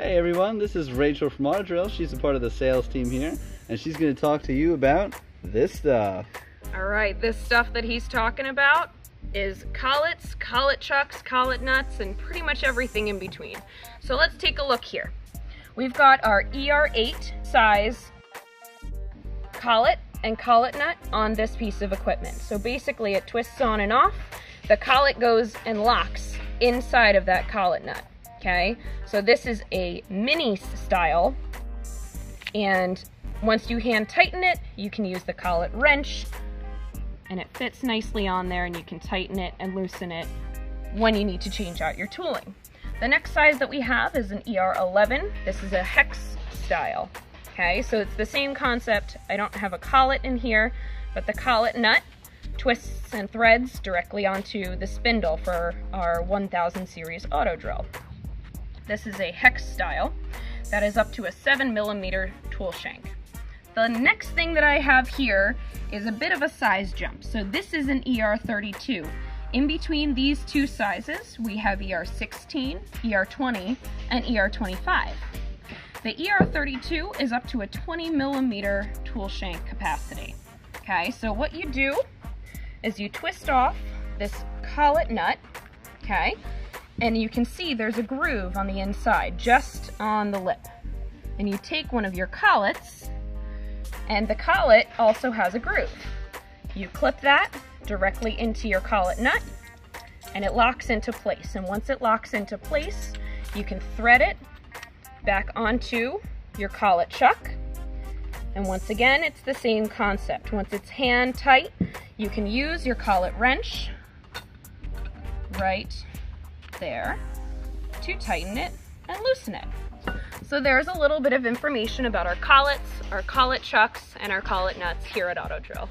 Hey everyone, this is Rachel from Autodrill. She's a part of the sales team here, and she's going to talk to you about this stuff. All right, this stuff that he's talking about is collets, collet chucks, collet nuts, and pretty much everything in between. So let's take a look here. We've got our ER8 size collet and collet nut on this piece of equipment. So basically it twists on and off. The collet goes and locks inside of that collet nut, okay? So this is a mini style and once you hand tighten it, you can use the collet wrench and it fits nicely on there and you can tighten it and loosen it when you need to change out your tooling. The next size that we have is an ER11. This is a hex style. Okay, so it's the same concept. I don't have a collet in here, but the collet nut twists and threads directly onto the spindle for our 1000 series auto drill. This is a hex style that is up to a 7 millimeter tool shank. The next thing that I have here is a bit of a size jump. So this is an ER32. In between these two sizes, we have ER16, ER20, and ER25. The ER32 is up to a 20 millimeter tool shank capacity. Okay, so what you do is you twist off this collet nut, okay, and you can see there's a groove on the inside, just on the lip. And you take one of your collets and the collet also has a groove. You clip that directly into your collet nut and it locks into place. And once it locks into place, you can thread it back onto your collet chuck. And once again, it's the same concept. Once it's hand tight, you can use your collet wrench right there to tighten it and loosen it. So there's a little bit of information about our collets, our collet chucks, and our collet nuts here at Auto Drill.